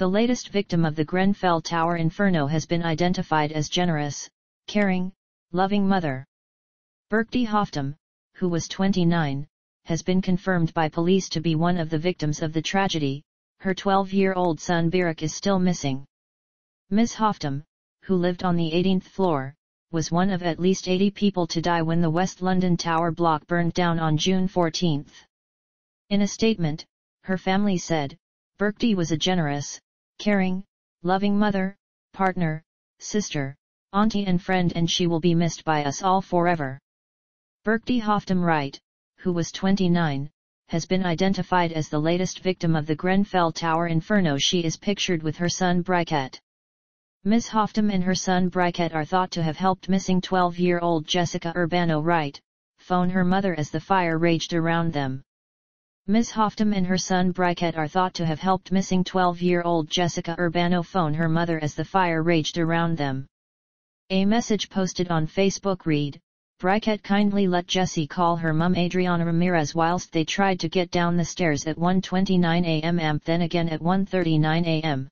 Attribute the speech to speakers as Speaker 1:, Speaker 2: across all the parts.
Speaker 1: The latest victim of the Grenfell Tower inferno has been identified as generous, caring, loving mother. Berkti Haftom, who was 29, has been confirmed by police to be one of the victims of the tragedy, her 12-year-old son Biruk is still missing. Ms. Haftom, who lived on the 18th floor, was one of at least 80 people to die when the West London Tower block burned down on June 14. In a statement, her family said, Berkti was a generous, caring, loving mother, partner, sister, auntie and friend and she will be missed by us all forever. Berkti Haftom Wright, who was 29, has been identified as the latest victim of the Grenfell Tower inferno she is pictured with her son Briket. Ms. Haftom and her son Briket are thought to have helped missing 12-year-old Jessica Urbano Wright, phone her mother as the fire raged around them. Ms. Haftom and her son Briket are thought to have helped missing 12-year-old Jessica Urbano phone her mother as the fire raged around them. A message posted on Facebook read, Briket kindly let Jessie call her mum Adriana Ramirez whilst they tried to get down the stairs at 1.29 am and then again at 1.39 am.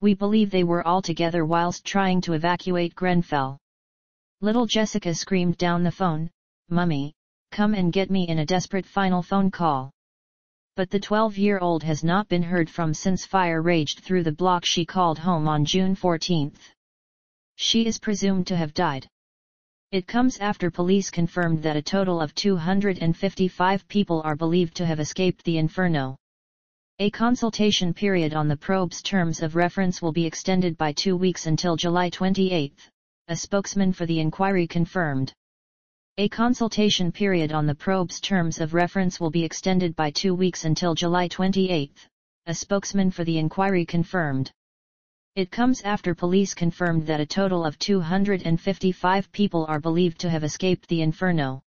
Speaker 1: We believe they were all together whilst trying to evacuate Grenfell. Little Jessica screamed down the phone, Mummy, come and get me in a desperate final phone call but the 12-year-old has not been heard from since fire raged through the block she called home on June 14. She is presumed to have died. It comes after police confirmed that a total of 255 people are believed to have escaped the inferno. A consultation period on the probe's terms of reference will be extended by two weeks until July 28, a spokesman for the inquiry confirmed. A consultation period on the probe's terms of reference will be extended by two weeks until July 28, a spokesman for the inquiry confirmed. It comes after police confirmed that a total of 255 people are believed to have escaped the inferno.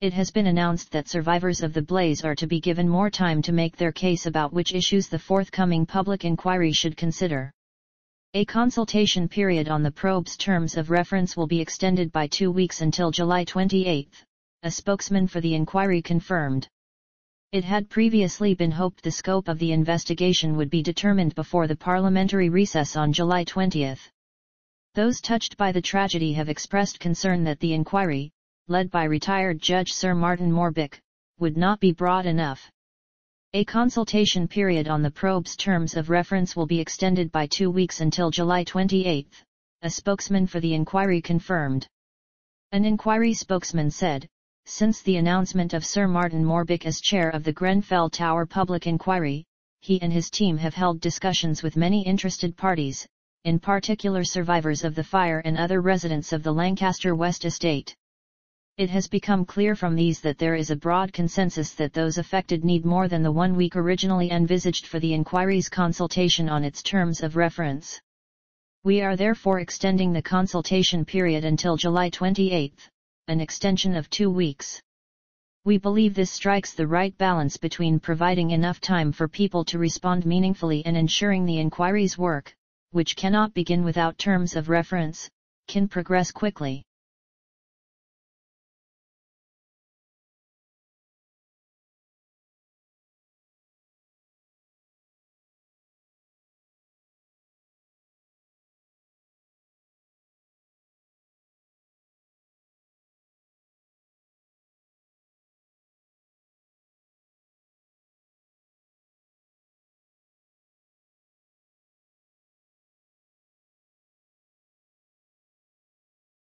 Speaker 1: It has been announced that survivors of the blaze are to be given more time to make their case about which issues the forthcoming public inquiry should consider. A consultation period on the probe's terms of reference will be extended by two weeks until July 28, a spokesman for the inquiry confirmed. It had previously been hoped the scope of the investigation would be determined before the parliamentary recess on July 20. Those touched by the tragedy have expressed concern that the inquiry, led by retired Judge Sir Martin Moore-Bick, would not be broad enough. A consultation period on the probe's terms of reference will be extended by two weeks until July 28, a spokesman for the inquiry confirmed. An inquiry spokesman said, since the announcement of Sir Martin Moore-Bick as chair of the Grenfell Tower Public Inquiry, he and his team have held discussions with many interested parties, in particular survivors of the fire and other residents of the Lancaster West estate. It has become clear from these that there is a broad consensus that those affected need more than the one week originally envisaged for the inquiry's consultation on its terms of reference. We are therefore extending the consultation period until July 28, an extension of two weeks. We believe this strikes the right balance between providing enough time for people to respond meaningfully and ensuring the inquiry's work, which cannot begin without terms of reference, can progress quickly.